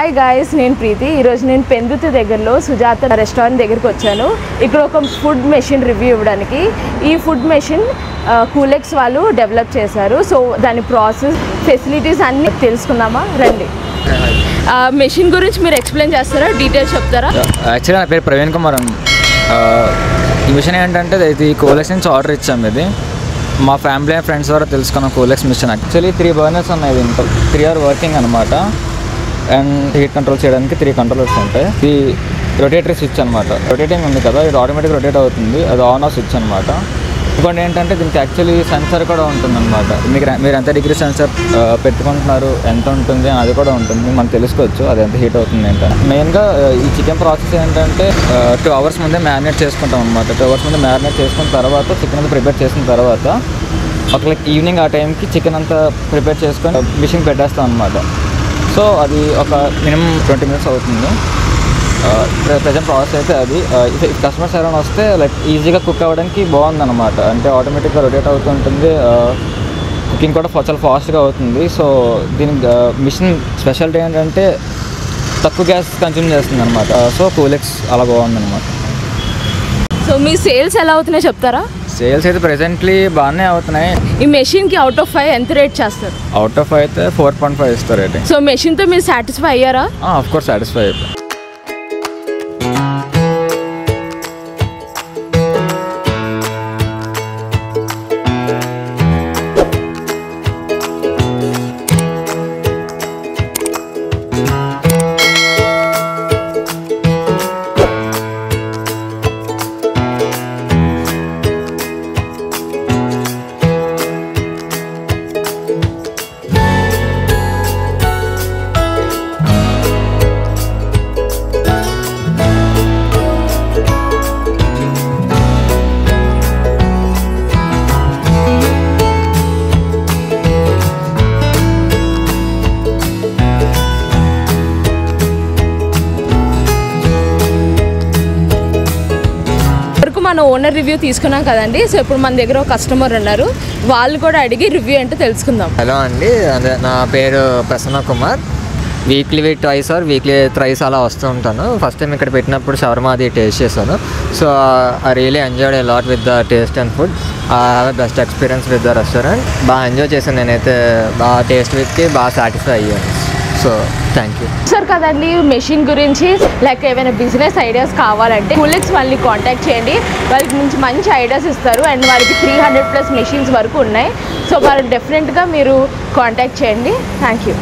Hi guys నేను ప్రీతి. ఈరోజు నేను పెందుతి దగ్గరలో సుజాత రెస్టారెంట్ దగ్గరికి వచ్చాను. ఇక్కడ ఒక ఫుడ్ మెషిన్ రివ్యూ ఇవ్వడానికి. ఈ ఫుడ్ మెషిన్ కూలెక్స్ వాళ్ళు డెవలప్ చేశారు. సో దాని ప్రాసెస్ ఫెసిలిటీస్ అన్నీ తెలుసుకుందామా? రండి. మెషిన్ గురించి మీరు ఎక్స్ప్లెయిన్ చేస్తారా? డీటెయిల్స్ చెప్తారా? యాక్చువల్లీ నా పేరు ప్రవీణ్ కుమార్ ఈ మిషన్ ఏంటంటే ఇది కోలెక్స్ నుంచి ఆర్డర్ ఇచ్చాము ఇది. మా ఫ్యామిలీ ఫ్రెండ్స్ ద్వారా తెలుసుకున్న కోలెక్స్ మిషన్. యాక్చువల్లీ త్రీ బర్నర్స్ ఉన్నాయి దీంట్లో. త్రీ ఆర్ వర్కింగ్ అనమాట అండ్ హీట్ కంట్రోల్ చేయడానికి త్రీ కంట్రోలర్స్ ఉంటాయి. ఇది రొటేటరీ స్విచ్ అనమాట రొటేటింగ్ ఉంది కదా ఇది ఆటోమేటిక్ రొటేట్ అవుతుంది. అది ఆన్ ఆఫ్ స్విచ్ అనమాట ఇంకోటి ఏంటంటే దీనికి యాక్చువల్లీ సెన్సర్ కూడా ఉంటుందన్నమాట. మీకు మీరు ఎంత డిగ్రీ సెన్సర్ పెట్టుకుంటున్నారు ఎంత ఉంటుంది అని అది కూడా ఉంటుంది. మనం తెలుసుకోవచ్చు అది ఎంత హీట్ అవుతుంది ఏంటని మెయిన్గా ఈ చికెన్ ప్రాసెస్ ఏంటంటే టూ అవర్స్ ముందే మ్యారినేట్ చేసుకుంటాం అనమాట టూ అవర్స్ ముందే మ్యారినేట్ చేసుకున్న తర్వాత చికెన్ అంతా ప్రిపేర్ చేసిన తర్వాత ఒక లైక్ ఈవినింగ్ ఆ టైంకి చికెన్ అంతా ప్రిపేర్ చేసుకొని మిషన్ పెట్టేస్తాం అనమాట సో అది ఒక మినిమం ట్వంటీ మినిట్స్ అవుతుంది. ప్రజెంట్ ప్రాసెస్ అయితే అది. కస్టమర్స్ ఎవరైనా వస్తే లైక్ ఈజీగా కుక్ అవ్వడానికి బాగుందన్నమాట. అంటే ఆటోమేటిక్గా రొటేట్ అవుతుంటుంది. కుకింగ్ కూడా చాలా ఫాస్ట్గా అవుతుంది. సో దీని మిషన్ స్పెషాలిటీ ఏంటంటే తక్కువ గ్యాస్ కన్జ్యూమ్ చేస్తుంది అనమాట సో కూలెక్స్ అలా బాగుందన్నమాట. సో మీ సేల్స్ ఎలా అవుతున్నాయో చెప్తారా? సేల్స్ అయితే ప్రెసెంట్లీ బాగానే అవుతున్నాయి. ఈ మెషిన్కి అవుట్ ఆఫ్ ఫైవ్ ఎంత రేట్ చేస్తారు? అవుట్ ఆఫ్ అయితే ఫోర్ పాయింట్ ఫైవ్ ఇస్తారు రేటింగ్ సో మెషిన్తో మీరు సాటిస్ఫై అయ్యారా? ఆఫ్ కోర్స్ సాటిస్ఫై అయిపోయి. మనం ఓనర్ రివ్యూ తీసుకున్నాం కదండి. సో ఇప్పుడు మన దగ్గర ఒక కస్టమర్ ఉన్నారు. వాళ్ళు కూడా అడిగి రివ్యూ ఏంటో తెలుసుకుందాం. హలో అండి. అదే నా పేరు Prasanna Kumar. Weekly twice or weekly thrice అలా వస్తూ ఉంటాను. ఫస్ట్ టైం ఇక్కడ పెట్టినప్పుడు షవర్మా టేస్ట్ చేశాను. So I really enjoyed a lot with the taste and food. I have a best experience with the restaurant. బాగా ఎంజాయ్ చేశాను నేనైతే. బాగా టేస్ట్ విత్కి బాగా సాటిస్ఫై అయ్యాను. సో థ్యాంక్ యూ సార్ కదండి మెషిన్ గురించి లైక్ ఏమైనా బిజినెస్ ఐడియాస్ కావాలంటే కూలిక్స్ వాళ్ళని కాంటాక్ట్ చేయండి. వాళ్ళకి నుంచి మంచి ఐడియాస్ ఇస్తారు. అండ్ వాళ్ళకి త్రీ హండ్రెడ్ ప్లస్ మెషిన్స్ వరకు ఉన్నాయి. సో వాళ్ళు డెఫినెట్గా మీరు కాంటాక్ట్ చేయండి. Thank you